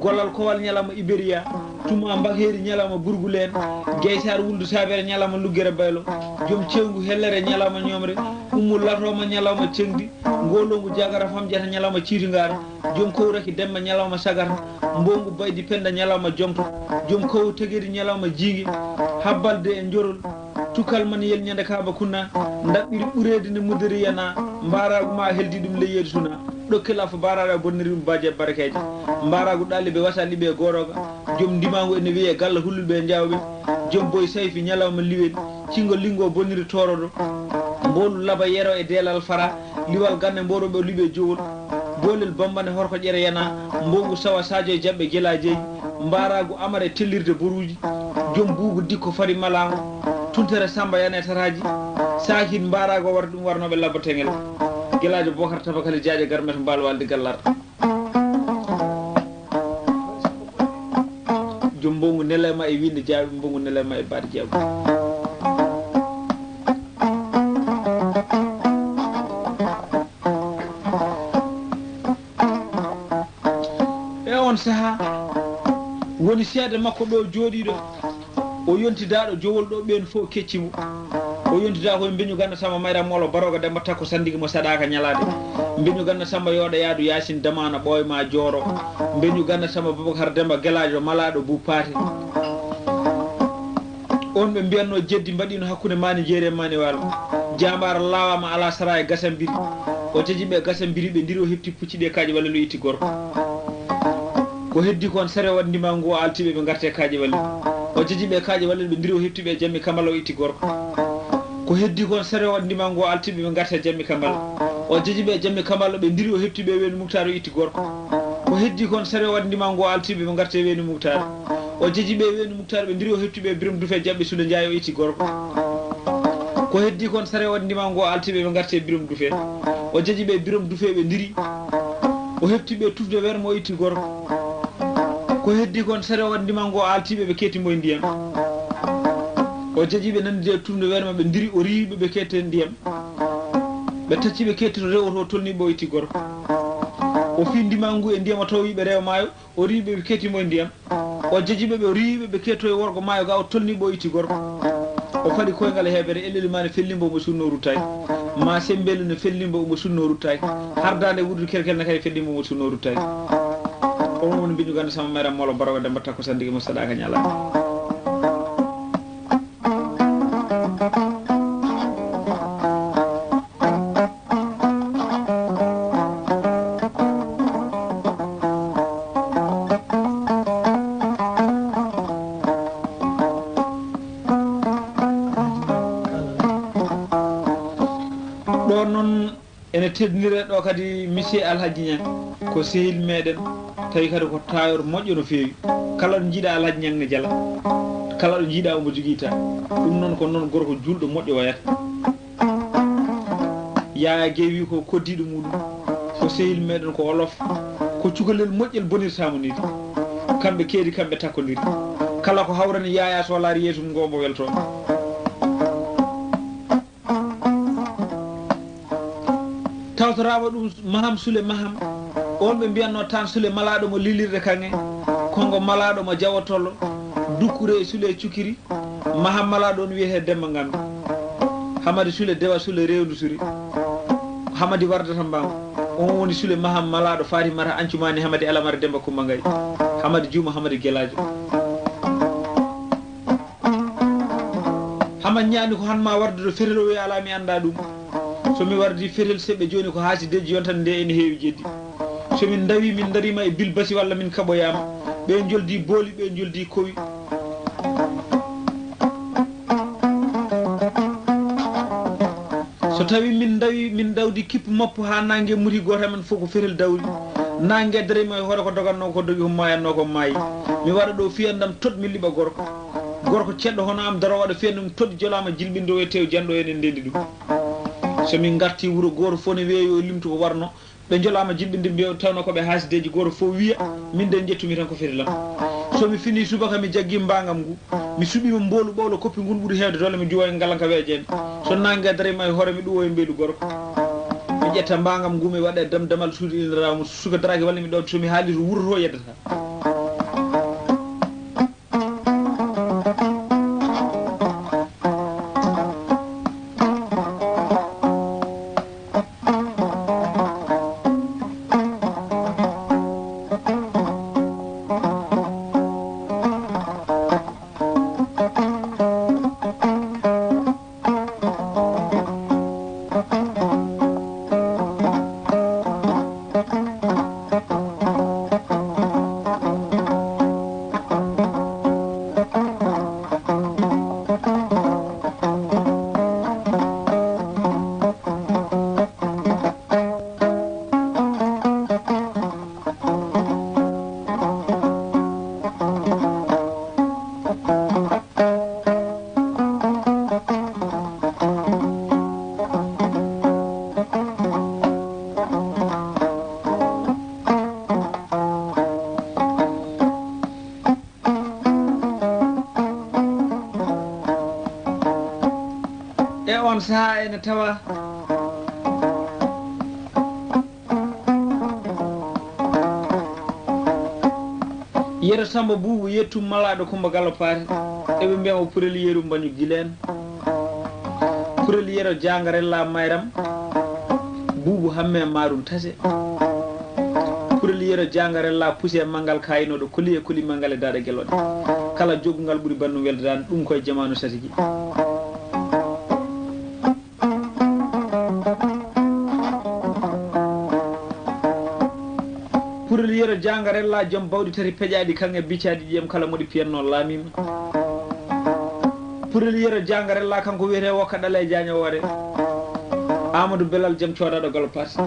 gollal kowal ñalawma ibéria tuma mbakheeri ñalawma burgul en ah. gueytar wuldu saabere ñalawma luggere baylo. Joom cewngu hellere ñalawma ñomre ummul latoma ñalawma cengdi ngolongu jagara famjata ñalawma ciitingaare. Joom kowraki demba ñalawma sagata mbongu baydi penda ñalawma jomto joom kow tagedi ñalawma jiingue habbalde e jorol cukal man yel ñande kaaba kunna daɓɓiri ɓureede ne mudori yana mbaraguma heldi ɗum leyyeedu suna ɗokkila fo mbaraɗo e bonniri ɗum baje barakeje mbaragu ɗalli ɓe wasa liɓe e goroga joom ndimagu ene wiye galla hulluɓe e jawɓe joom boy sayfi ñalawma liwel cingo lingo bonniri toroɗo mbolu laba yero e deelal fara. Liwal ganne mboroɓe liɓe jowol. Bolel bambane horko ƴere yana. Mbongu sawa sadio e jaɓɓe guelajeji mbaragu amare tellirde boruji joom buubu dikko fari malaho tuntere samba yana e tataji sakin mbarago wara ɗum warnoɓe labba gilaajo bocar tabakali diaƴe garmeto mbal walde gallar. Jom mbongu nelema e winde jaaɓe mbongu nelema e baɗe jeego e on saaha woni seeɗa makko ɗo jooɗiɗo o yontidaɗo jowol ɗo ɓen fof keccimo o yontida koye mbeñu ganda samba mayra molo baroga demba takko sandigi mo saɗaka ñalade mbeñu ganda samba yooɗa yaadu yasin damana ɓoyma jooro mbeñu ganda samba babacar demba guelajo malaɗo bu paate on ɓe mbiyanno jeddi mbaɗino hakkude mani jeeri mani walo jambara lawama ala sara e gasambiri. O jajiɓe gasambiri ɓe ndiri o hepti pucci kaaji walla no itti gorko. Ko heddi kon sere waɗndima ngu altiɓe ɓe garte kaji walli o jajiɓe kaji walli ɓe ndiri o heptiɓe jammi kamala o itti gorko ko heddi kon sere waɗnima ngo altiɓe ɓe garta jammi kamal. O jajiɓe jammi kamal ɓe ndiri o heptiɓe weeni moutar o itti gorko. Ko heddi kon sere waɗnima ngo altiɓe ɓe garta weeni moutar o jajiɓe weeni moutar ɓe ndiri o heptiɓe birim dufe jaɓɓe suude jaayi o itti gorko. Ko heddi kon sere waɗnima ngo altiɓe ɓe garte birim dufe. O jajiɓe birim dufe ɓe ndiri. O heptiɓe tufde wermo o itti gorko. Ko heddi kon sere waɗnima ngo altiɓe ɓe keetimo e ndiyam. o jaji ɓe nandi e tumde weere maɓe ndiri o riiɓe ɓe kette ndiyam. Ɓe tacci ɓe ketti to rewoto tolni ɓoyti goro. O fi ndima ngu e ndiyam o taw yiɓe rewa maayo o riiɓe ɓe kettimo e ndiyam. O jajiɓe ɓe riiɓe ɓe ketto e worgo maayo ga o tolni ɓoyti goro. O faɗi koyngal e heɓere elleli ma ne fellimbo omo sunno ruttaki ma sembelu ne fellimbo omo sunno ruttaki hardade wurdu kerkel ne kadi fellimbo omo sunno ruttaki on woni mbiɗu ganda sama mera molo barawa dembatta ko sandigi mo saɗaka ñalade ɗo noon ene teddinire ɗo kadi monsieur alhaji ñang ko sehil meɗen. Tawi kadi ko tayor moƴƴo no fewi. Kala ɗo jiiɗa alhaji ñang ne jala. Kala ɗo jiiɗa omo joguita ɗum noon ko noon gorko julɗo moƴƴo wayata yaya geewi ko koddiɗo muɗum ko sehil meɗen ko olof ko cukalel moƴƴel bonirtamo nidi. Kamɓe keedi kamɓe takkodiri kala ko hawrani yaya so laari yeeso mum gombo weltoma. Tawtorama ɗum maham sule maham. On ɓe mbiyanno tan sule malaɗo mo lilirde kange. Kongo malaɗo mo jawotollo dukkure sule cukiri maham malaɗo on wiyete demba gandu hamadi sule dewa sule rewndu suri. Hamadi wardata mbam on woni sule maham malaɗo fati mata ancumani hamadi alamara demba kumba gayi hamadi juuma hamadi guelajo hamad ñani ko hanma wardude fetel o wi ala mi anda ɗum somi wardi fetel seɓɓe joni ko haasideji yontan nde ene heewi jeddi. Somin dawi min darima e bilbasi walla min kaɓoyama ɓe joldi booli ɓe joldi kowi. So tawi min dawi min dawdi kippu mappu ha nangue muti goto amen fof ko fetel dawri. Nangue darima e hoore ko doganno ko dogui ko mayanno ko maayi. Mi waɗa ɗo fiyandam tot mi liɓa gorko. Gorko ceɗɗo hono am daro waɗa fiyandum tot jolama jilɓinde o e tew janɗo en e ndendi ɗum. Somin garti wuro goto fof ne weewi o limtu ko warno ɓe jolama jilɓinde mbiyo tawno koɓe haasideji goto fof wiya min de jettumi tan ko fetelam somi fini subaka mi jaggi mbagam ngu. Mi suɓima mbolu ɓowlo koppi ngun ɓuuri hewde dole mi juwa e ngalanka weeƴede so nangue darima e hoore mi ɗuwo e mbeydu gorko mi ƴetta mbagam ngu mi waɗe dam damal suudi iniramu suka darake walla mi ɗowde somi haalito wuuroto yeddata saaha ene tawa yero buubu yettum malaɗo kumba gallo paate eɓe mbiyamo purel yeru mbañu guilen purel yero jangarella mayram buubu hamme marum tase. Purel yero jangarella poussé manggal kayinoɗo koli e koli manggal e daɗa gueloɗe kala jogungal ɓuuri bannu weldadani ɗum koye jamanu satigi yero jangarella joom bawɗi tati peƴaɗi kange biccaɗi ɗiyam kala moɗi piyanno laamima purel yero jangarella kanko wiyete wokka ɗala e jañowore. Amadou belal jaam codaɗo galo parti